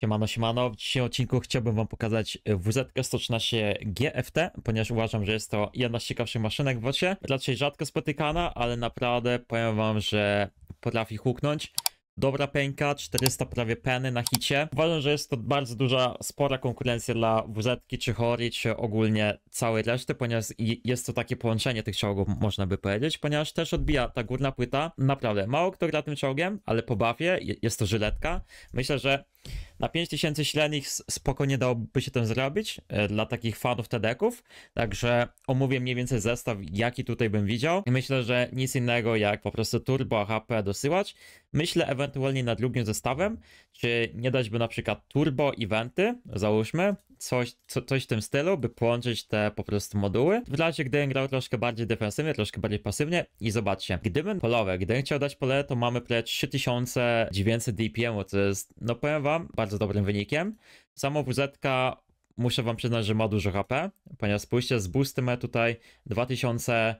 Siemano, siemano. W dzisiejszym odcinku chciałbym wam pokazać WZ-113 GFT, ponieważ uważam, że jest to jedna z ciekawszych maszynek w WOCie. Raczej rzadko spotykana, ale naprawdę powiem wam, że potrafi huknąć. Dobra pęka, 400 prawie peny na hicie. Uważam, że jest to bardzo duża, spora konkurencja dla WZ czy Hori, czy ogólnie całej reszty, ponieważ jest to takie połączenie tych czołgów, można by powiedzieć, ponieważ też odbija ta górna płyta. Naprawdę, mało kto gra tym czołgiem, ale po buffie je- jest to żyletka. Myślę, że na 5000 średnich s- spokojnie dałoby się to zrobić e, dla takich fanów TDK-ów. Także omówię mniej więcej zestaw, jaki tutaj bym widział. Myślę, że nic innego jak po prostu turbo HP dosyłać. Myślę ewentualnie nad drugim zestawem, czy nie dać by na przykład turbo eventy, załóżmy, coś, co, coś w tym stylu, by połączyć te po prostu moduły. W razie gdybym grał troszkę bardziej defensywnie, troszkę bardziej pasywnie i zobaczcie, gdybym polowe, gdybym chciał dać pole, to mamy pole 3900 DPM, co jest, no powiem wam, bardzo dobrym wynikiem. Samo WZ muszę wam przyznać, że ma dużo HP, ponieważ spójrzcie, z boostem tutaj 2000 e,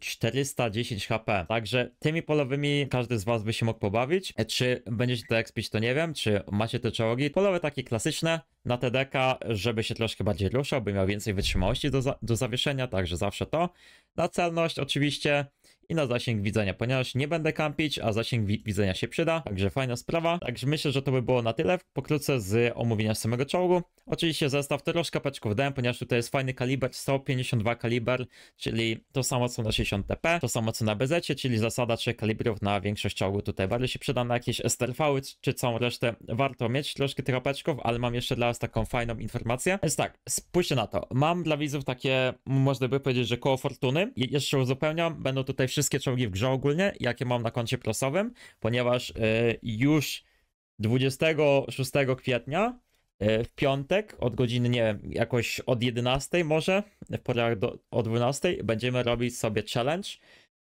410 HP. Także tymi polowymi każdy z Was by się mógł pobawić. E, Czy będziecie to expić, to nie wiem. Czy macie te czołgi? Polowe takie klasyczne na TDK, żeby się troszkę bardziej ruszał, by miał więcej wytrzymałości do, za do zawieszenia, także zawsze to. Na celność oczywiście i na zasięg widzenia, ponieważ nie będę kampić, a zasięg wi widzenia się przyda, także fajna sprawa. Także myślę, że to by było na tyle pokrótce z omówienia samego czołgu. Oczywiście zestaw troszkę peczków dałem, ponieważ tutaj jest fajny kaliber, 152 kaliber, czyli to samo co na 60 TP, to samo co na BZ, czyli zasada 3 kalibrów na większość czołgu tutaj bardzo się przyda na jakieś STRV czy całą resztę. Warto mieć troszkę tych apeczków, ale mam jeszcze dla was taką fajną informację. Więc tak, spójrzcie na to. Mam dla widzów takie, można by powiedzieć, że koło fortuny. Je- Jeszcze uzupełniam, będą tutaj wszystkie czołgi w grze ogólnie, jakie mam na koncie prosowym, ponieważ yy, już 26 kwietnia e, w piątek od godziny, nie wiem, jakoś od 11 może, w porach do, o 12 będziemy robić sobie challenge,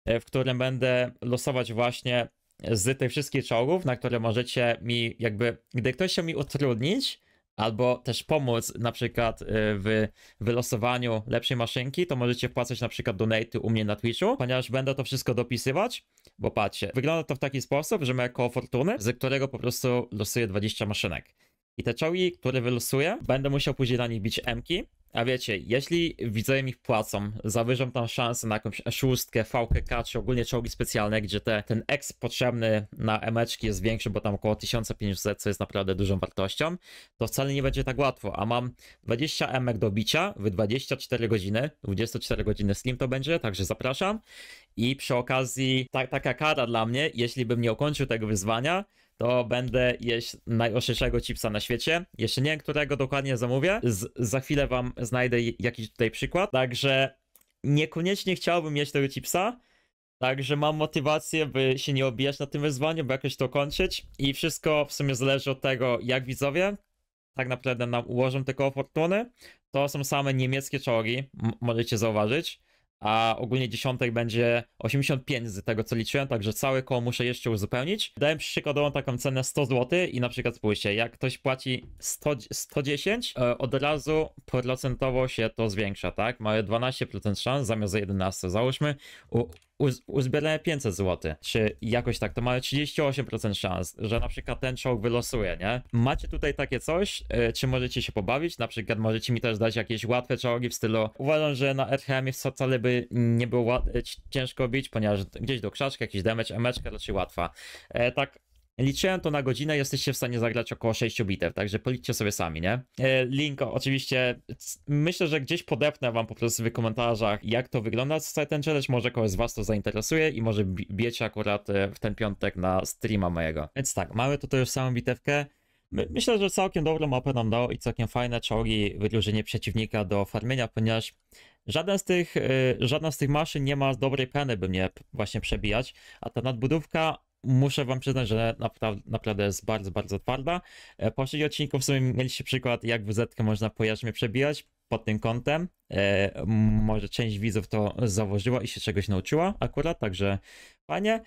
e, w którym będę losować właśnie z tych wszystkich czołgów, na które możecie mi jakby, gdy ktoś chciał mi utrudnić, albo też pomóc na przykład e, w wylosowaniu lepszej maszynki, to możecie wpłacać na przykład donaty u mnie na Twitchu, ponieważ będę to wszystko dopisywać, bo patrzcie, wygląda to w taki sposób, że mamy koło fortuny, z którego po prostu losuję 20 maszynek. I te czołgi, które wylosuję, będę musiał później na nich bić M-ki. A wiecie, jeśli widzowie mi wpłacą, zawyżą tam szansę na jakąś szóstkę, VKK, czy ogólnie czołgi specjalne, gdzie te, ten X potrzebny na emeczki jest większy, bo tam około 1500, co jest naprawdę dużą wartością, to wcale nie będzie tak łatwo. A mam 20 emek do bicia w 24 godziny, 24 godziny Slim to będzie, także zapraszam. I przy okazji, ta, taka kara dla mnie, jeśli bym nie ukończył tego wyzwania, to będę jeść najostrzejszego chipsa na świecie. Jeszcze nie wiem, którego dokładnie zamówię. Z, za chwilę wam znajdę jakiś tutaj przykład. Także niekoniecznie chciałbym mieć tego chipsa. Także mam motywację, by się nie obijać na tym wyzwaniu, by jakoś to kończyć. I wszystko w sumie zależy od tego, jak widzowie tak naprawdę nam ułożą te koło fortuny. To są same niemieckie czołgi, możecie zauważyć. A ogólnie dziesiątek będzie 85 z tego co liczyłem, także całe koło muszę jeszcze uzupełnić. Dałem przykładową taką cenę 100 zł i na przykład spójrzcie, jak ktoś płaci 100, 110, e, od razu procentowo się to zwiększa, tak? Mamy 12% szans zamiast 11. Załóżmy, u, uz, uzbieramy 500 zł, czy jakoś tak, to mamy 38% szans, że na przykład ten czołg wylosuje, nie? Macie tutaj takie coś, e, czy możecie się pobawić? Na przykład możecie mi też dać jakieś łatwe czołgi w stylu, uważam, że na RHM wcale by nie było e, ci- ciężko bić, ponieważ gdzieś do krzaczka, jakiś damage, emeczka raczej łatwa. E, tak Liczyłem to na godzinę, jesteście w stanie zagrać około 6 bitew, także policzcie sobie sami, nie? E, Link oczywiście, myślę, że gdzieś podepnę wam po prostu w komentarzach, jak to wygląda cały ten challenge, może kogoś z was to zainteresuje i może bi- bijecie akurat e, w ten piątek na streama mojego. Więc tak, mamy tutaj już samą bitewkę. My, myślę, że całkiem dobrą mapę nam dał i całkiem fajne czołgi wydłużenie przeciwnika do farmienia, ponieważ żaden z tych, e, żadna z tych maszyn nie ma dobrej peny, by mnie właśnie przebijać, a ta nadbudówka muszę wam przyznać, że naprawdę, jest bardzo, bardzo twarda. E, Po poprzednim odcinku w sumie mieliście przykład, jak WZ można pojaźnie przebijać pod tym kątem. E, może część widzów to zauważyła i się czegoś nauczyła akurat, także fajnie.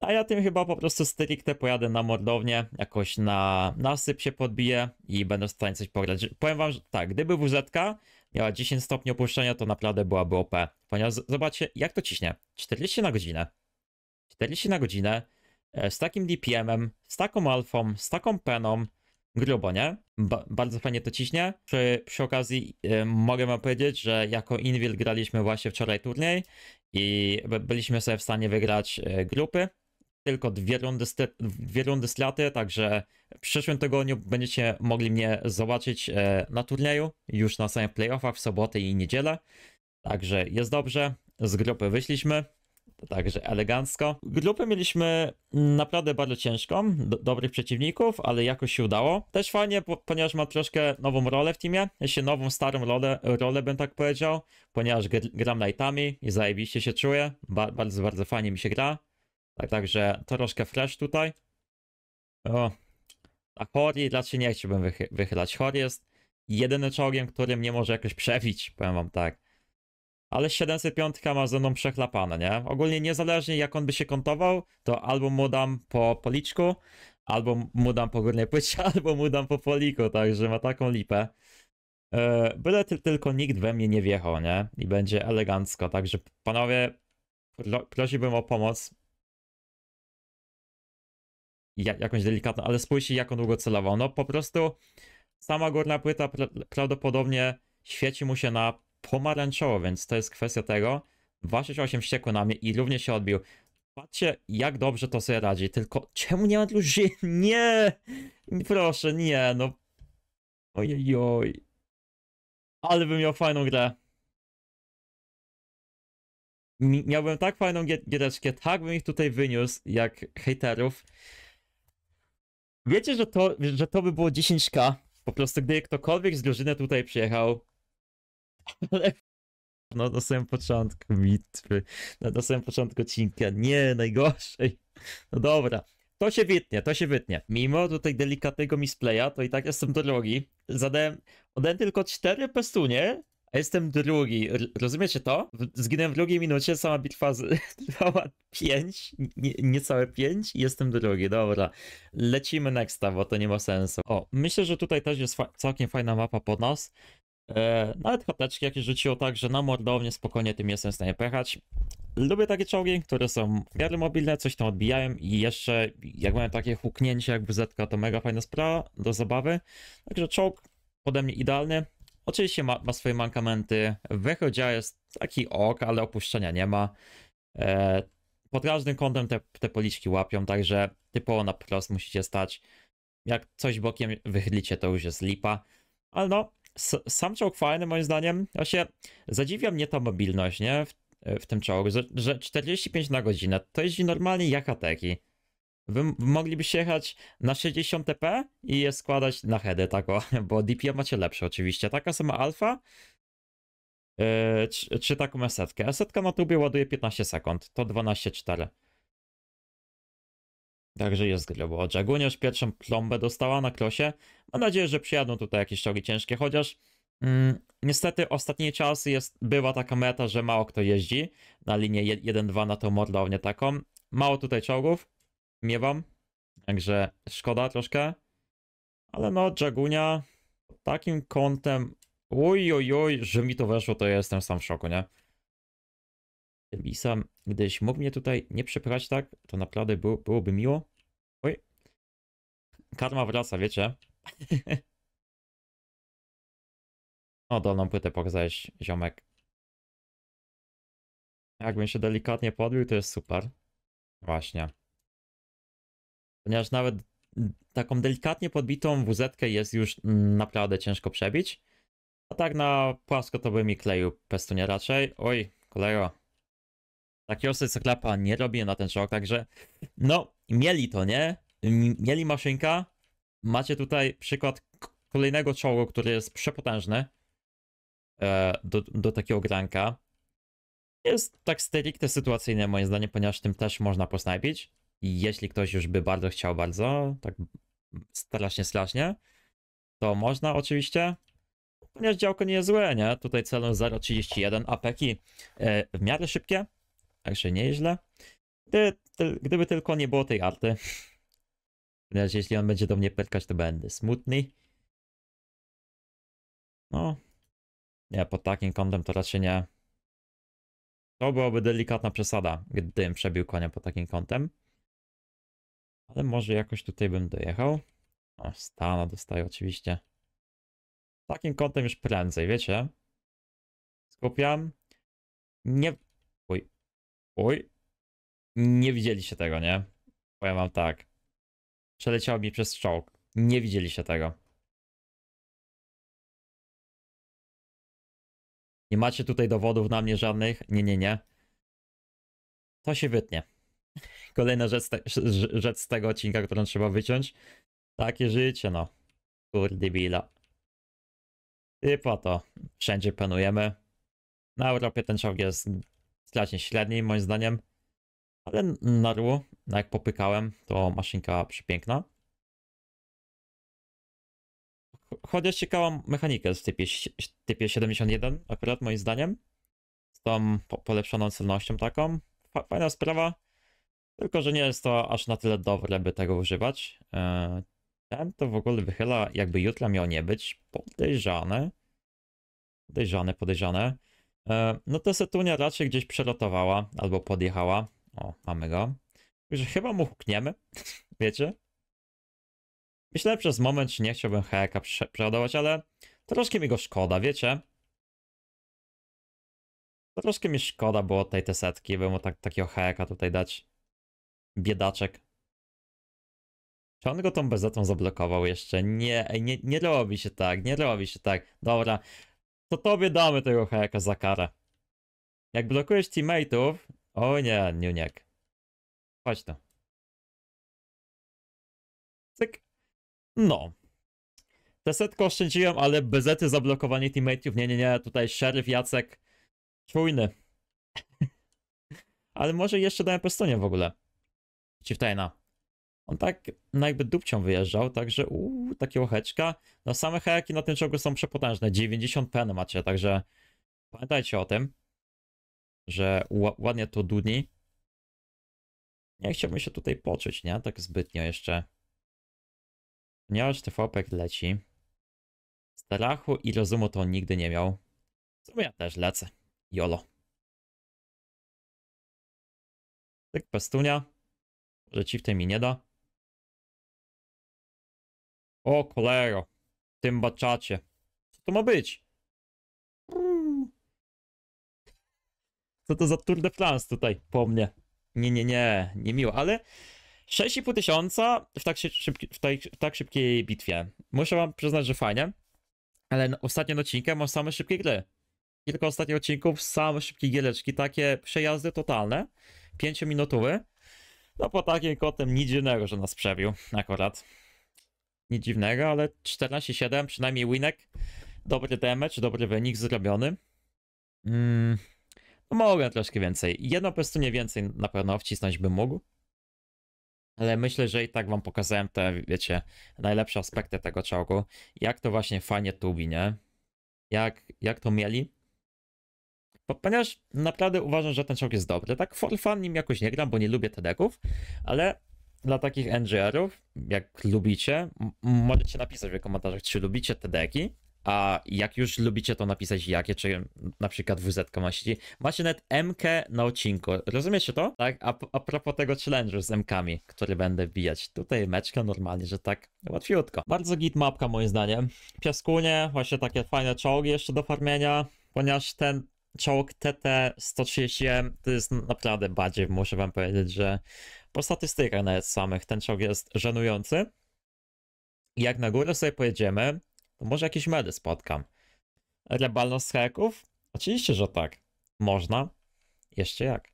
A ja tym chyba po prostu stricte pojadę na mordownię, jakoś na nasyp się podbiję i będę w stanie coś pograć. Powiem wam, że tak, gdyby WZ miała 10 stopni opuszczenia, to naprawdę byłaby OP. Ponieważ zobaczcie, jak to ciśnie. 40 na godzinę. 40 na godzinę e, z takim DPM-em, z taką alfą, z taką peną, grubo, nie? Ba bardzo fajnie to ciśnie. Przy, przy okazji y, mogę wam powiedzieć, że jako Invil graliśmy właśnie wczoraj turniej i by- byliśmy sobie w stanie wygrać y, grupy. Tylko dwie rundy, dwie rundy straty, także w przyszłym tygodniu będziecie mogli mnie zobaczyć na turnieju, już na samych playoffach w sobotę i niedzielę. Także jest dobrze, z grupy wyszliśmy. Także elegancko. Grupę mieliśmy naprawdę bardzo ciężką, do, dobrych przeciwników, ale jakoś się udało. Też fajnie, po, ponieważ mam troszkę nową rolę w teamie, jeszcze nową, starą rolę, rolę bym tak powiedział, ponieważ gr, gram nightami i zajebiście się czuję, ba, bardzo, bardzo fajnie mi się gra. Tak, także troszkę fresh tutaj. O, a Hori raczej nie chciałbym wychy, wychylać. Hori jest jedynym czołgiem, który mnie może jakoś przebić, powiem wam tak. Ale 705 ma ze mną przechlapane, nie? Ogólnie niezależnie jak on by się kontował, to albo mu dam po policzku, albo mu dam po górnej płycie, albo mu dam po poliku, także ma taką lipę. E, byle ty, tylko nikt we mnie nie wjechał, nie? I będzie elegancko, także panowie, pro, prosiłbym o pomoc. Ja, jakąś delikatną, ale spójrzcie jak on długo celował. No po prostu sama górna płyta pra, prawdopodobnie świeci mu się na pomarańczowo, więc to jest kwestia tego. 268 wściekł na mnie i również się odbił. Patrzcie, jak dobrze to sobie radzi, tylko czemu nie ma drużyny? Nie! Proszę, nie, no. Ojej. Ale bym miał fajną grę. Mi- Miałbym tak fajną gier- giereczkę, tak bym ich tutaj wyniósł, jak hejterów. Wiecie, że to, że to by było 10k? Po prostu gdyby ktokolwiek z drużyny tutaj przyjechał, ale no na samym początku bitwy, no, na samym początku odcinka, nie, najgorzej. No dobra, to się wytnie, to się wytnie. Mimo tutaj delikatnego misplaya, to i tak jestem drugi. Zadałem, oddałem tylko 4 pestunie, a jestem drugi. Rozumiecie to? Zginąłem w drugiej minucie, sama bitwa trwała 5, nie, niecałe 5 i jestem drugi, dobra. Lecimy nexta, bo to nie ma sensu. O, myślę, że tutaj też jest fa- całkiem fajna mapa pod nas. E, nawet choteczki jakieś rzuciło tak, że na mordownie spokojnie tym jestem w stanie pojechać. Lubię takie czołgi, które są w miarę mobilne, coś tam odbijają i jeszcze jak mają takie huknięcie jak WZ, to mega fajna sprawa do zabawy. Także czołg pode mnie idealny. Oczywiście ma, ma swoje mankamenty. Wychodzia jest taki ok, ale opuszczenia nie ma. E, pod każdym kątem te, te policzki łapią, także typowo na prost musicie stać. Jak coś bokiem wychylicie, to już jest lipa. Ale no, sam czołg fajny moim zdaniem. Właśnie zadziwia mnie ta mobilność, nie? W, w tym czołgu, że, że 45 na godzinę to jeździ normalnie jak ateki. Wy moglibyście jechać na 60 TP i je składać na heady, tak o, bo DPM macie lepsze oczywiście. Taka sama alfa, yy, czy, czy taką esetkę. Esetka na tubie ładuje 15 sekund, to 12,4. Także jest grubo. Jagunia już pierwszą plombę dostała na klosie. Mam nadzieję, że przyjadą tutaj jakieś czołgi ciężkie, chociaż mm, niestety ostatnie czasy jest, była taka meta, że mało kto jeździ na linię 1-2 na tą modlownię taką. Mało tutaj czołgów miewam, także szkoda troszkę. Ale no, Jagunia takim kątem, oj, oj, oj, że mi to weszło, to ja jestem sam w szoku, nie? Lisa, gdyś mógł mnie tutaj nie przepychać tak, to naprawdę było, byłoby miło. Oj. Karma wraca, wiecie? o, dolną płytę pokazałeś, ziomek. Jakbym się delikatnie podbił, to jest super. Właśnie. Ponieważ nawet taką delikatnie podbitą WZ jest już naprawdę ciężko przebić. A tak na płasko to by mi kleił pestunie raczej. Oj, kolego. Takiego sklepa nie robię na ten szok, także no, mieli to, nie? Mieli maszynka. Macie tutaj przykład kolejnego czołgu, który jest przepotężny e, do, do takiego granka. Jest tak stricte sytuacyjne moim zdaniem, ponieważ tym też można posnajpić. Jeśli ktoś już by bardzo chciał, bardzo, tak strasznie, strasznie, to można oczywiście. Ponieważ działko nie jest złe, nie? Tutaj celem 0,31, apeki e, w miarę szybkie, także nieźle. Gdy, ty, gdyby tylko nie było tej arty. Ponieważ jeśli on będzie do mnie perkać, to będę smutny. No. Nie, pod takim kątem to raczej nie. To byłaby delikatna przesada, gdybym przebił konia pod takim kątem. Ale może jakoś tutaj bym dojechał. O, Stana dostaje oczywiście. Takim kątem już prędzej, wiecie? Skupiam. Nie... Oj. Oj. Nie widzieliście tego, nie? Powiem wam tak. Przeleciało mi przez czołg. Nie widzieliście tego. Nie macie tutaj dowodów na mnie żadnych? Nie, nie, nie. To się wytnie. Kolejna rzecz, te, rzecz z tego odcinka, którą trzeba wyciąć. Takie życie, no. Kurde bila. Typa to. Wszędzie panujemy. Na Europie ten czołg jest strasznie średni, moim zdaniem. Ale na RU, jak popykałem, to maszynka przepiękna. Chociaż ciekawą mechanikę w typie, typie 71, akurat moim zdaniem. Z tą po, polepszoną celnością taką. Fajna sprawa. Tylko, że nie jest to aż na tyle dobre, by tego używać. E, ten to w ogóle wychyla, jakby jutro miał nie być. Podejrzane. Podejrzane, podejrzane. E, no to Setunia raczej gdzieś przelotowała albo podjechała. O, mamy go. Także chyba mu hukniemy. Wiecie? Myślałem przez moment, czy nie chciałbym heka przeładować, ale troszkę mi go szkoda, wiecie? Troszkę mi szkoda było tej te setki, by mu tak, takiego heka tutaj dać. Biedaczek. Czy on go tą bezetą zablokował jeszcze? Nie, nie, nie robi się tak, nie robi się tak. Dobra, to tobie damy tego heka za karę. Jak blokujesz teammate'ów... O nie, Niuniek. Chodź tu. Cyk. No. Tę setkę oszczędziłem, ale bezety zablokowanie teammate'ów. Nie, nie, nie. Tutaj szeryf Jacek. Czujny. ale może jeszcze dałem pestonie w ogóle. Chieftaina. On tak no jakby dupcią wyjeżdżał, także uuu, takie łecheczka. No same hejaki na tym czołgu są przepotężne, 90 pen macie, także pamiętajcie o tym, że ładnie to dudni. Nie chciałbym się tutaj poczuć, nie? Tak zbytnio jeszcze. Ponieważ TVP leci. Strachu i rozumu to on nigdy nie miał. Co ja też lecę. Jolo. Tak pestunia. Że ci w tej mi nie da. O kolego. W tym baczacie. Co to ma być? Co to za Tour de France tutaj po mnie? Nie, nie, nie, nie miło, ale 6,5 tysiąca w tak, szybki, w, w tak szybkiej bitwie. Muszę wam przyznać, że fajnie, ale ostatnim odcinkiem mam same szybkie gry. Kilka ostatnich odcinków, same szybkie giereczki, takie przejazdy totalne, 5-minutowe. No po takim kotem nic dziwnego, że nas przebił akurat. Nic dziwnego, ale 14-7, przynajmniej winek. Dobry damage, dobry wynik zrobiony. Mm, no mogę troszkę więcej. Jedno po prostu nie więcej na pewno wcisnąć bym mógł. Ale myślę, że i tak wam pokazałem te, wiecie, najlepsze aspekty tego czołgu. Jak to właśnie fajnie tubi, nie? Jak, jak to mieli. Ponieważ naprawdę uważam, że ten czołg jest dobry. Tak for fun nim jakoś nie gram, bo nie lubię TD-ków, ale dla takich NGR-ów, jak lubicie, możecie napisać w komentarzach, czy lubicie TD-ki, a jak już lubicie to napisać jakie, czy na przykład WZ macie. Macie nawet MK na odcinku. Rozumiecie to? Tak, a, a propos tego challenge'u z MKami, który będę wbijać. Tutaj meczka normalnie, że tak łatwiutko. Bardzo git mapka moim zdaniem. Piaskunie, właśnie takie fajne czołgi jeszcze do farmienia, ponieważ ten czołg TT-130M to jest naprawdę bardziej, muszę wam powiedzieć, że po statystykach nawet samych ten czołg jest żenujący. I jak na górę sobie pojedziemy, to może jakieś medy spotkam. Rebalność haków? Oczywiście, że tak. Można. Jeszcze jak.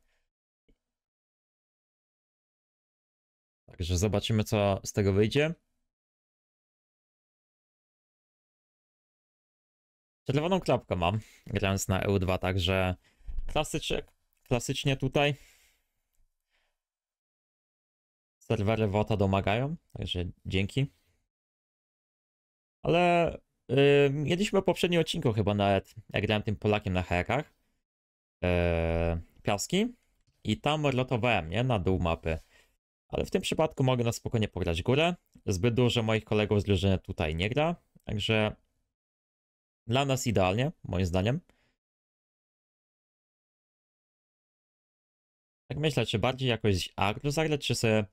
Także zobaczymy, co z tego wyjdzie. Czerwoną klapkę mam, grając na EU2, także klasyczek, klasycznie tutaj. Serwery WOTA domagają, także dzięki. Ale yy, mieliśmy w poprzednim odcinku chyba nawet, jak grałem tym Polakiem na hekach, yy, piaski i tam lotowałem, nie, na dół mapy. Ale w tym przypadku mogę na spokojnie pograć górę. Zbyt dużo moich kolegów z drużyny tutaj nie gra, także dla nas idealnie, moim zdaniem. Tak myślę, czy bardziej jakoś agro zagrać, czy sobie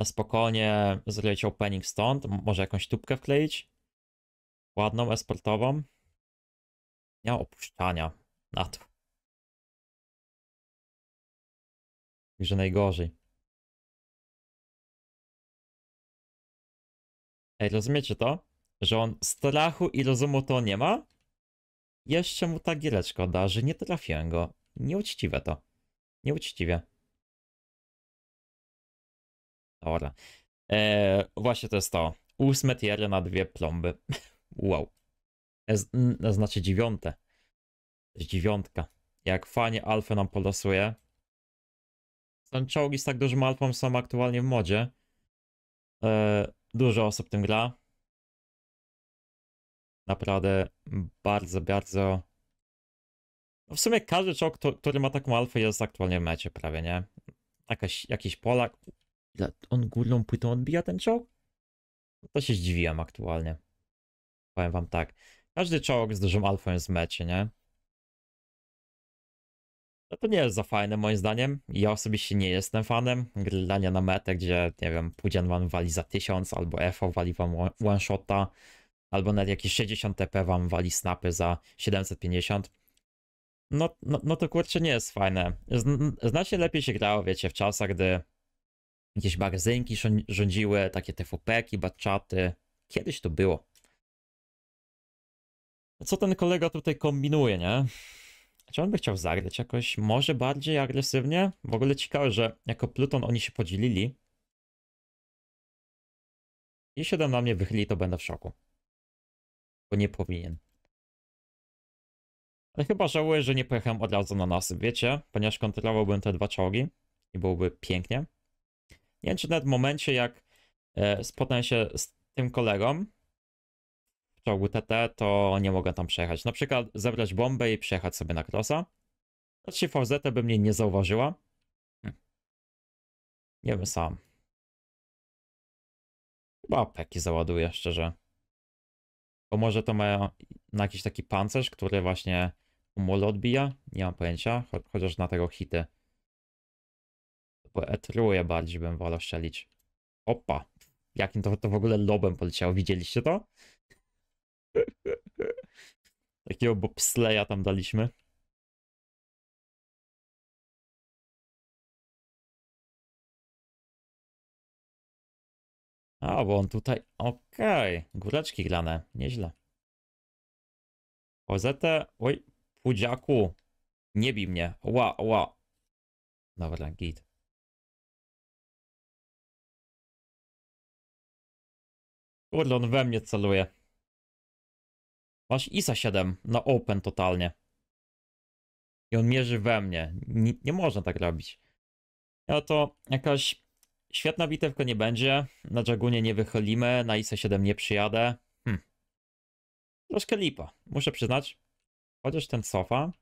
Na spokojnie zrobić opening stąd, może jakąś tubkę wkleić. Ładną, esportową. Nie ma opuszczania na to. Także najgorzej. Ej, rozumiecie to? Że on strachu i rozumu to nie ma? Jeszcze mu ta giereczka da, że nie trafiłem go. Nieuczciwe to. Nieuczciwie. Dobra. Eee, właśnie to jest to. Ósme tiery na dwie plomby. wow. E, z- To znaczy dziewiąte. Dziewiątka. Jak fajnie alfę nam polosuje. Ten czołgi z tak dużym alfą są aktualnie w modzie. Dużo osób tym gra. Naprawdę bardzo, bardzo. No w sumie każdy czołg, który ma taką alfę, jest aktualnie w mecie prawie, nie? Jakaś, jakiś Polak. On górną płytą odbija ten czołg? No To się zdziwiłem aktualnie. Powiem wam tak. Każdy czołg z dużą alfą jest w mecie, nie? No to nie jest za fajne moim zdaniem. Ja osobiście nie jestem fanem grania na metę, gdzie, nie wiem, Pudzian wam wali za 1000, albo EFO wali wam one- one-shota, albo nawet jakieś 60 TP wam wali snapy za 750. No, no, no to kurczę nie jest fajne. Zn- Znacznie lepiej się grało, wiecie, w czasach, gdy jakieś magazynki rząd- rządziły, takie TVP-ki, batczaty. Kiedyś to było. Co ten kolega tutaj kombinuje, nie? Czy on by chciał zagrać jakoś może bardziej agresywnie? W ogóle ciekawe, że jako Pluton oni się podzielili. I 7 na mnie wychyli, to będę w szoku. Bo nie powinien. Ale chyba żałuję, że nie pojechałem od razu na nasyp, wiecie? Ponieważ kontrolowałbym te dwa czołgi i byłoby pięknie. Nie wiem, czy nawet w momencie, jak e, spotkałem się z tym kolegą w czołgu TT, to nie mogę tam przejechać. Na przykład zebrać bombę i przejechać sobie na crossa. Znaczy VZ by mnie nie zauważyła. Hm. Nie wiem sam. Chyba peki załaduję, szczerze. Bo może to ma na jakiś taki pancerz, który właśnie umul odbija? Nie mam pojęcia, cho- chociaż na tego hity. Etruje bardziej bym wolał strzelić. Opa! Jakim to, to w ogóle lobem poleciało, widzieliście to? Takiego bobsleja tam daliśmy. A, bo on tutaj. Okej, góreczki grane, nieźle. OZT, oj, pudziaku, nie bij mnie, ła, ła. Dobra, git. Kurde, on we mnie celuje. Masz ISA 7 na open totalnie. I on mierzy we mnie. Nie, nie można tak robić. No to jakaś świetna bitewka nie będzie. Na Jagunie nie wychylimy, na ISA 7 nie przyjadę. Hm. Troszkę lipa, muszę przyznać. Chociaż ten cofa.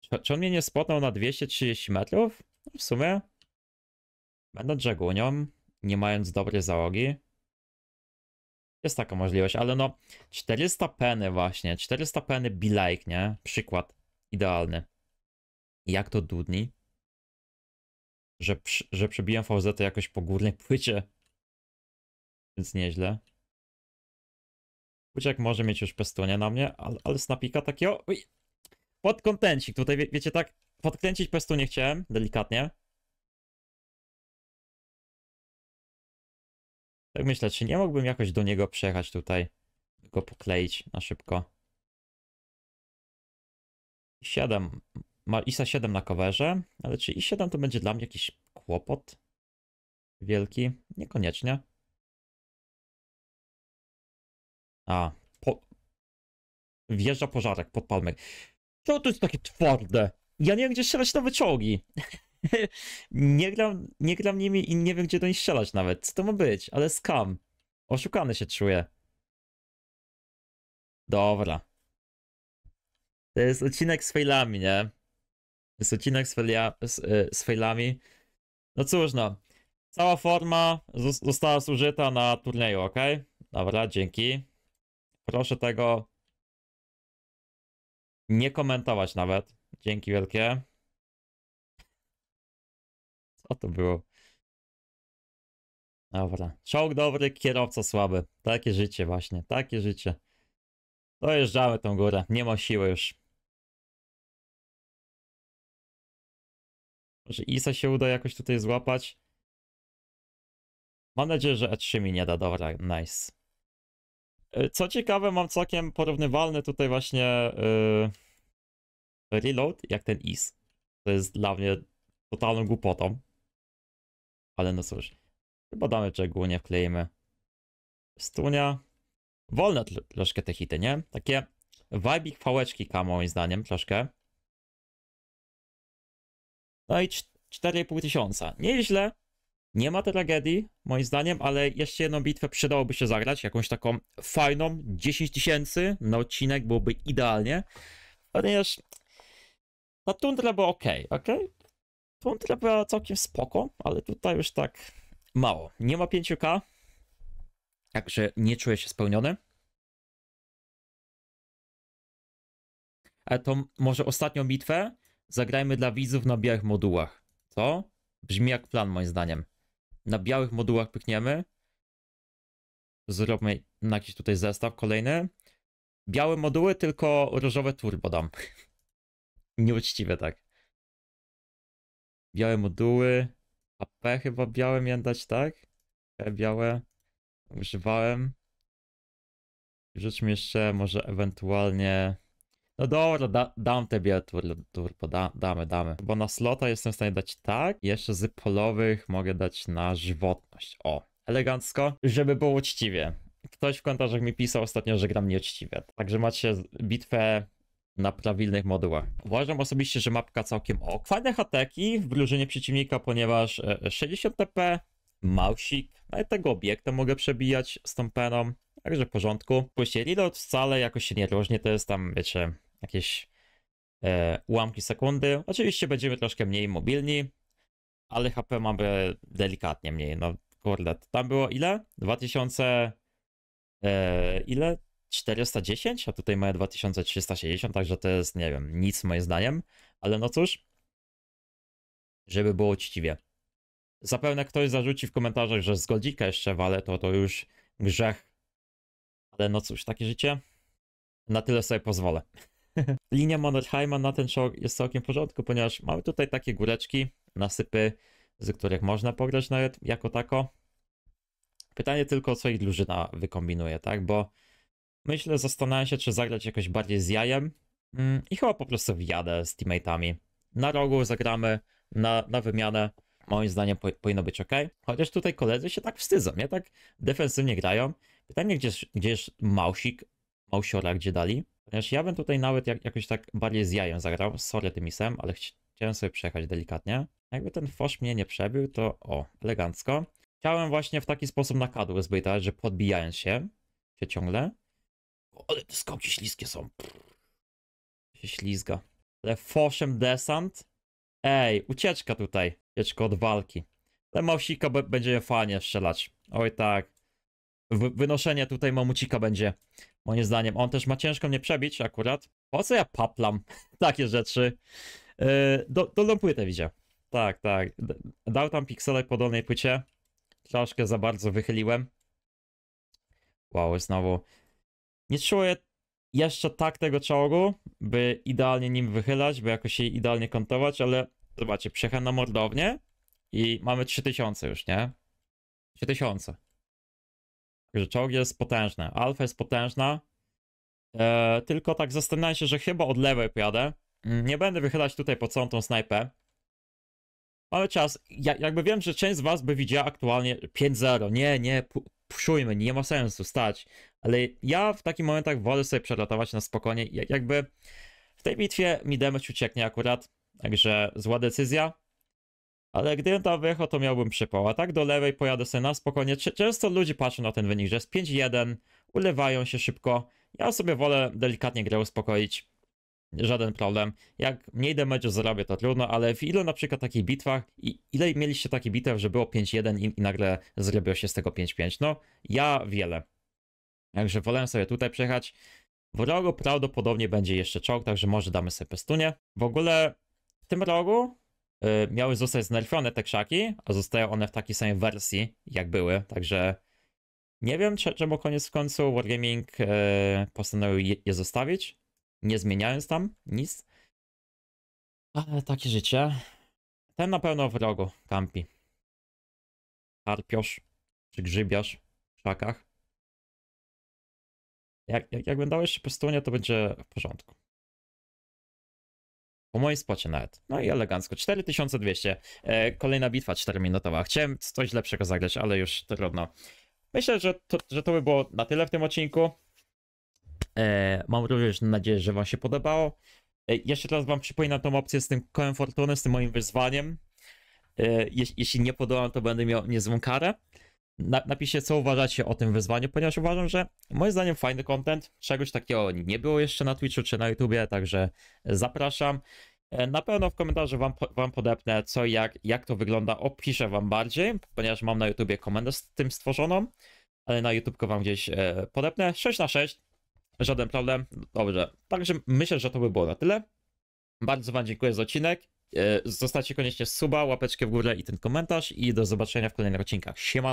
Czy, czy on mnie nie spotnął na 230 metrów? W sumie. Będąc Jagunią, nie mając dobrej załogi. Jest taka możliwość, ale no 400 peny właśnie, 400 peny be like, nie? Przykład idealny. Jak to dudni? Że, przy, że przebiłem VZ jakoś po górnej płycie. Więc nieźle. Puciak może mieć już pestunie na mnie, ale, ale snapika takiego... Uj, podkontencik, tutaj wie, wiecie tak, podkręcić pestunie chciałem, delikatnie. Tak myślę, czy nie mógłbym jakoś do niego przejechać tutaj, go pokleić na szybko. 7, ma ISA 7 na coverze, ale czy i7 to będzie dla mnie jakiś kłopot wielki? Niekoniecznie. A, po... wjeżdża pożarek, podpalmek. Co to jest takie twarde? Ja nie wiem, gdzie strzelać nowe czołgi. nie, gram, nie gram nimi i nie wiem, gdzie do nich strzelać nawet. Co to ma być? Ale skam. Oszukany się czuję. Dobra. To jest odcinek z failami, nie? To jest odcinek z, failia, z, y, z failami. No cóż no. Cała forma zos- została zużyta na turnieju, ok? Dobra, dzięki. Proszę tego nie komentować nawet. Dzięki wielkie. Co to było? Dobra. Czołg dobry, kierowca słaby. Takie życie właśnie, takie życie. Dojeżdżamy tą górę, nie ma siły już. Może Isa się uda jakoś tutaj złapać. Mam nadzieję, że E3 mi nie da. Dobra, nice. Y, Co ciekawe, mam całkiem porównywalny tutaj właśnie yy, reload jak ten Is. To jest dla mnie totalną głupotą. Ale no cóż. Chyba damy czego nie wkleimy. Stunia. Wolne tl- troszkę te hity, nie? Takie vibik fałeczki K moim zdaniem troszkę. No i cz- 4,5 tysiąca. Nieźle. Nie ma tragedii, moim zdaniem, ale jeszcze jedną bitwę przydałoby się zagrać. Jakąś taką fajną, 10 tysięcy na odcinek byłoby idealnie. Ponieważ ta tundra była ok, ok? Tundra była całkiem spoko, ale tutaj już tak mało. Nie ma 5K, także nie czuję się spełniony. Ale to może ostatnią bitwę zagrajmy dla widzów na białych modułach. Co? Brzmi jak plan moim zdaniem. Na białych modułach pykniemy. Zróbmy na jakiś tutaj zestaw kolejny. Białe moduły, tylko różowe turbo dam. Nieuczciwe tak. Białe moduły. AP chyba białe miałem dać, tak? Te białe. Używałem. Rzućmy jeszcze może ewentualnie... No dobra, da, dam te białe tur, turbo, da, damy, damy. Bo na slota jestem w stanie dać tak. Jeszcze z polowych mogę dać na żywotność. O, elegancko. Żeby było uczciwie. Ktoś w komentarzach mi pisał ostatnio, że gram nieuczciwie. Także macie bitwę na prawilnych modułach. Uważam osobiście, że mapka całkiem ok. Fajne hateki w drużynie przeciwnika, ponieważ e, 60 TP, mausik, nawet tego obiekta mogę przebijać z tą peną, także w porządku. Później reload wcale jakoś się nie różni, to jest tam, wiecie, jakieś e, ułamki sekundy. Oczywiście będziemy troszkę mniej mobilni, ale HP mamy delikatnie mniej, no kurde, tam było ile? 2000, e, ile? 410, a tutaj mamy 2360, także to jest, nie wiem, nic moim zdaniem, ale no cóż, żeby było uczciwie. Zapewne ktoś zarzuci w komentarzach, że z jeszcze wale, to to już grzech. Ale no cóż, takie życie. Na tyle sobie pozwolę. Linia Mannerheima na ten show jest całkiem w porządku, ponieważ mamy tutaj takie góreczki, nasypy, z których można pograć nawet jako tako. Pytanie tylko, co ich drużyna wykombinuje, tak? Bo myślę, zastanawiam się, czy zagrać jakoś bardziej z jajem mm, i chyba po prostu wjadę z teammate'ami. Na rogu zagramy na, na wymianę. Moim zdaniem po, powinno być ok. Chociaż tutaj koledzy się tak wstydzą, nie? Tak defensywnie grają. Pytanie, gdzie, gdzie jest Mausik, Mausiora, gdzie dali? Ponieważ ja bym tutaj nawet jak, jakoś tak bardziej z jajem zagrał. Sorry tym isem, ale chci- chciałem sobie przejechać delikatnie. Jakby ten fosz mnie nie przebił, to o, elegancko. Chciałem właśnie w taki sposób na kadłę zbytać, że podbijając się, się ciągle. Ale te skoki śliskie są. Pff, się ślizga. Ale foszem desant. Ej, ucieczka tutaj. Ucieczka od walki. B- będzie fajnie strzelać. Oj tak. Wy- wynoszenie tutaj mamucika będzie. Moim zdaniem. On też ma ciężko mnie przebić akurat. Po co ja paplam takie rzeczy? Yy, do, dolną płytę widział. Tak, tak. Dał tam pikselek po dolnej płycie. Troszkę za bardzo wychyliłem. Wow, znowu. Nie czuję jeszcze tak tego czołgu, by idealnie nim wychylać, by jakoś się idealnie kątować, ale zobaczcie, przyjechałem na mordownię i mamy 3000 już, nie? 3000. Także czołg jest potężny. Alfa jest potężna. E, tylko tak zastanawiam się, że chyba od lewej pojadę. Mm, Nie będę wychylać tutaj po całą tą snajpę. Mamy czas. Ja, jakby wiem, że część z was by widziała aktualnie 5-0. Nie, nie, puszujmy, nie ma sensu stać. Ale ja w takich momentach wolę sobie przelatować na spokojnie. Jak- Jakby w tej bitwie mi damage ucieknie akurat. Także zła decyzja. Ale gdybym tam wyjechał, to miałbym przypał. A tak do lewej pojadę sobie na spokojnie. Często ludzie patrzą na ten wynik, że jest 5-1, ulewają się szybko. Ja sobie wolę delikatnie grę uspokoić. Żaden problem. Jak mniej damage'u zrobię, to trudno, ale w ilu na przykład takich bitwach, i ile mieliście takich bitew, że było 5-1 i, i nagle zrobiło się z tego 5-5? No, ja wiele. Także wolę sobie tutaj przejechać. W rogu prawdopodobnie będzie jeszcze czołg, także może damy sobie pestunie. W ogóle w tym rogu y, miały zostać znerfione te krzaki, a zostają one w takiej samej wersji, jak były, także nie wiem, cze- czemu koniec w końcu Wargaming y, postanowił je, je zostawić, nie zmieniając tam nic. Ale takie życie. Ten na pewno w rogu kampi. Harpiosz czy grzybiarz w krzakach. Jak, jak, jak będą dał jeszcze pistonie, to będzie w porządku. Po moim spocie nawet. No i elegancko. 4200. E, kolejna bitwa 4-minutowa. Chciałem coś lepszego zagrać, ale już trudno. Myślę, że to, że to by było na tyle w tym odcinku. E, mam również nadzieję, że Wam się podobało. E, jeszcze raz Wam przypominam tą opcję z tym kołem fortuny, z tym moim wyzwaniem. E, jeś, jeśli nie podobam, to będę miał niezłą karę. Na, napiszcie, co uważacie o tym wyzwaniu, ponieważ uważam, że moim zdaniem fajny content. Czegoś takiego nie było jeszcze na Twitchu czy na YouTubie, także zapraszam. Na pewno w komentarzu wam, wam podepnę, co i jak, jak to wygląda. Opiszę wam bardziej, ponieważ mam na YouTubie komendę z tym stworzoną, ale na YouTubeko wam gdzieś podepnę. 6 na 6 żaden problem. Dobrze, także myślę, że to by było na tyle. Bardzo wam dziękuję za odcinek. E, Zostawcie koniecznie suba, łapeczkę w górę i ten komentarz i do zobaczenia w kolejnych odcinkach. Siema.